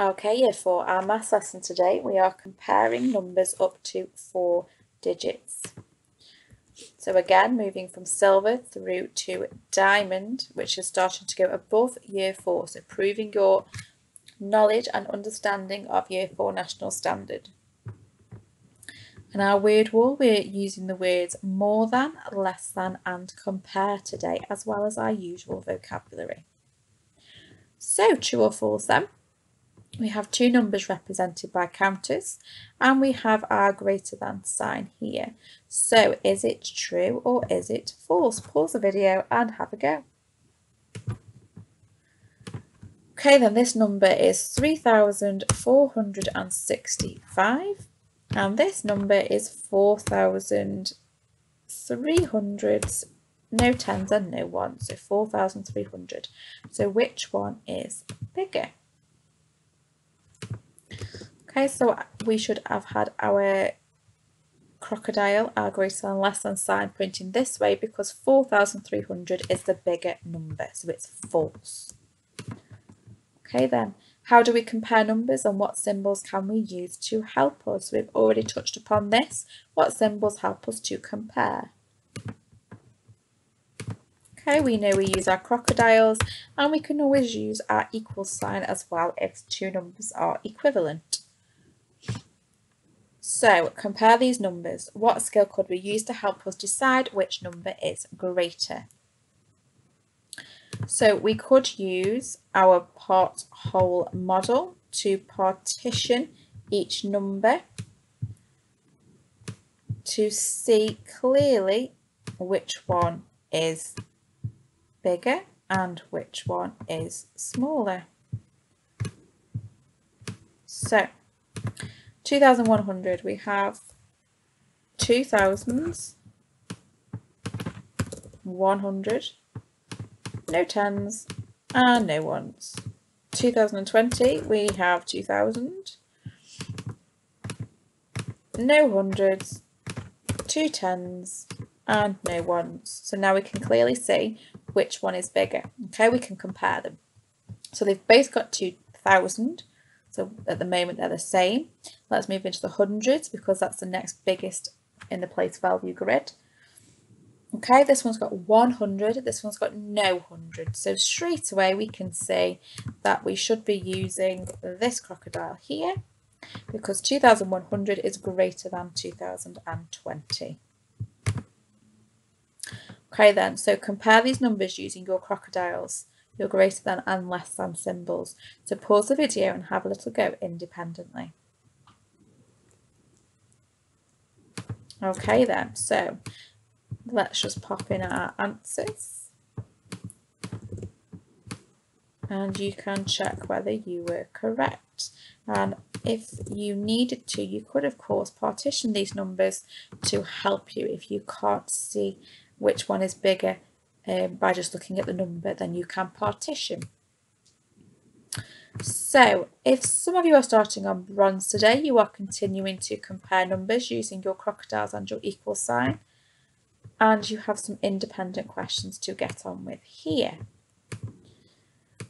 Okay, yeah, for our maths lesson today, we are comparing numbers up to four digits. So again, moving from silver through to diamond, which is starting to go above year four, so proving your knowledge and understanding of year four national standard. In our word wall, we're using the words more than, less than and compare today, as well as our usual vocabulary. So true or false then? We have two numbers represented by counters and we have our greater than sign here. So is it true or is it false? Pause the video and have a go. Okay, then this number is 3,465 and this number is 4,300, no tens and no ones, so 4,300. So which one is bigger? Okay, so we should have had our crocodile, our greater than less than sign pointing this way because 4,300 is the bigger number, so it's false. Okay then, how do we compare numbers and what symbols can we use to help us? We've already touched upon this. What symbols help us to compare? Okay, we know we use our crocodiles and we can always use our equal sign as well if two numbers are equivalent. So compare these numbers. What skill could we use to help us decide which number is greater? So we could use our part whole model to partition each number to see clearly which one is bigger and which one is smaller. So 2100 we have two thousands, 100, no tens and no ones. 2020 we have 2000, no hundreds, two tens and no ones. So now we can clearly see which one is bigger. Okay, we can compare them. So they've both got 2000 so at the moment they're the same. Let's move into the hundreds because that's the next biggest in the place value grid. Okay, this one's got 100, this one's got no 100. So straight away we can see that we should be using this crocodile here because 2100 is greater than 2020. Okay then, so compare these numbers using your crocodiles your greater than and less than symbols. So pause the video and have a little go independently. Okay then, so let's just pop in our answers. And you can check whether you were correct. And if you needed to, you could of course partition these numbers to help you if you can't see which one is bigger um, by just looking at the number, then you can partition. So if some of you are starting on bronze today, you are continuing to compare numbers using your crocodiles and your equal sign. And you have some independent questions to get on with here.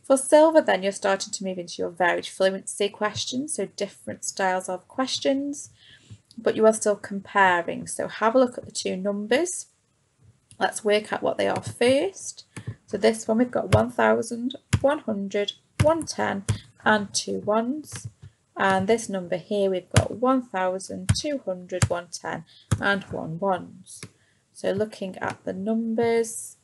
For silver then, you're starting to move into your varied fluency questions, so different styles of questions, but you are still comparing. So have a look at the two numbers Let's work out what they are first. So this one we've got 1,000, 100, 110 and two ones. And this number here we've got 1,000, 200, 110 and one ones. So looking at the numbers,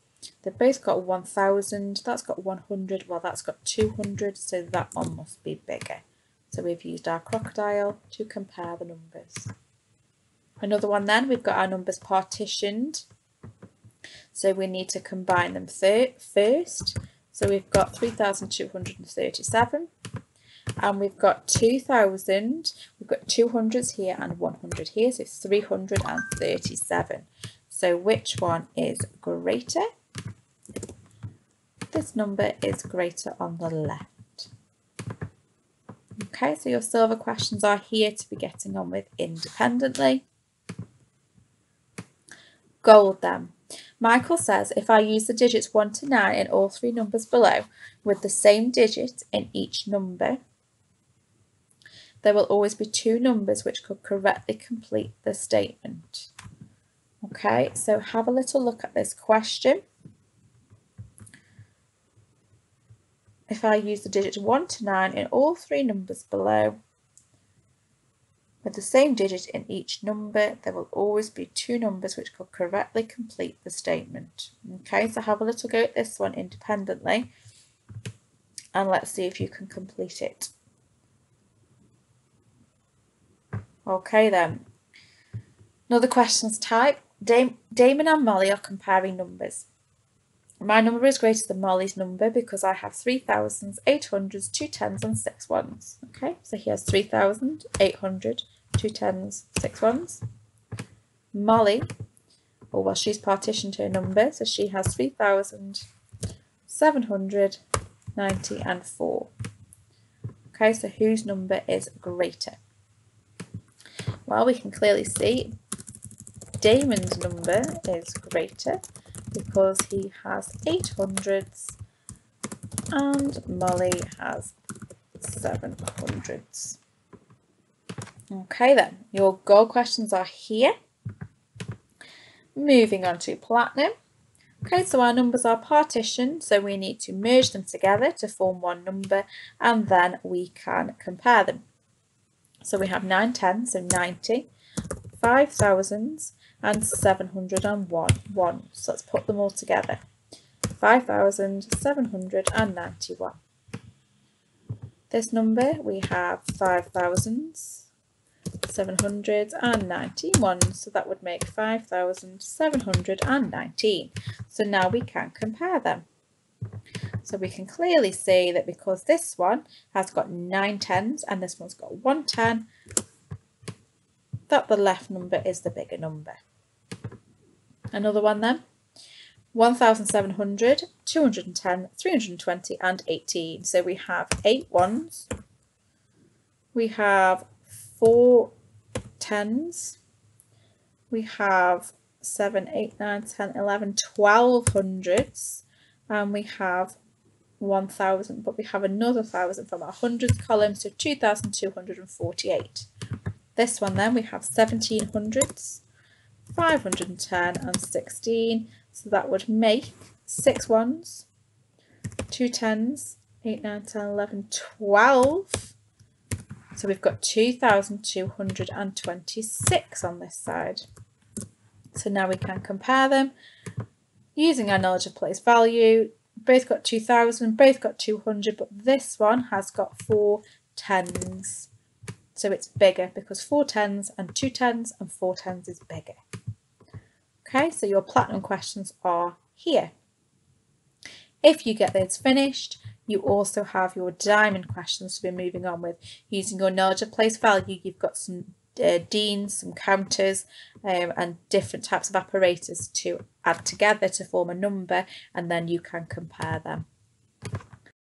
they've both got 1,000, that's got 100, well that's got 200, so that one must be bigger. So we've used our crocodile to compare the numbers. Another one then, we've got our numbers partitioned so we need to combine them first. So we've got 3,237 and we've got 2,000, we've got 200s here and 100 here, so 337. So which one is greater? This number is greater on the left. Okay, so your silver questions are here to be getting on with independently. Gold then. Michael says if I use the digits 1 to 9 in all three numbers below with the same digit in each number, there will always be two numbers which could correctly complete the statement. Okay, so have a little look at this question. If I use the digits 1 to 9 in all three numbers below, with the same digit in each number, there will always be two numbers which could correctly complete the statement. Okay, so have a little go at this one independently and let's see if you can complete it. Okay then. Another questions type. Dam Damon and Molly are comparing numbers. My number is greater than Molly's number because I have 3,000, 800s, 2 tens and 6 ones. Okay, so he has 3,000, 800, 2 tens, 6 ones. Molly, or well, she's partitioned her number, so she has 3,790 and 4. Okay, so whose number is greater? Well, we can clearly see Damon's number is greater because he has 800s and Molly has 700s. Okay then, your goal questions are here. Moving on to platinum. Okay, so our numbers are partitioned, so we need to merge them together to form one number and then we can compare them. So we have 9 tens, so 90, 5 thousands, and 701. One. So let's put them all together. 5,791. This number we have 5,791, so that would make 5,719. So now we can compare them. So we can clearly see that because this one has got nine tens and this one's got one ten, that the left number is the bigger number. Another one then. 1,700, 210, 320 and 18. So we have eight ones. We have four tens. We have 7, 8, 9, 10, 11, 12 hundreds. And we have 1,000, but we have another 1,000 from our hundreds column, so 2,248. This one then, we have 1,700s, 510 and 16. So that would make six ones, two tens, 8, 9, 10, 11, 12. So we've got 2,226 on this side. So now we can compare them using our knowledge of place value. Both got 2,000, both got 200, but this one has got four tens. So it's bigger because four tens and two tens and four tens is bigger. Okay, so your platinum questions are here. If you get those finished, you also have your diamond questions to be moving on with. Using your knowledge of place value, you've got some uh, Dienes, some counters um, and different types of apparatus to add together to form a number and then you can compare them.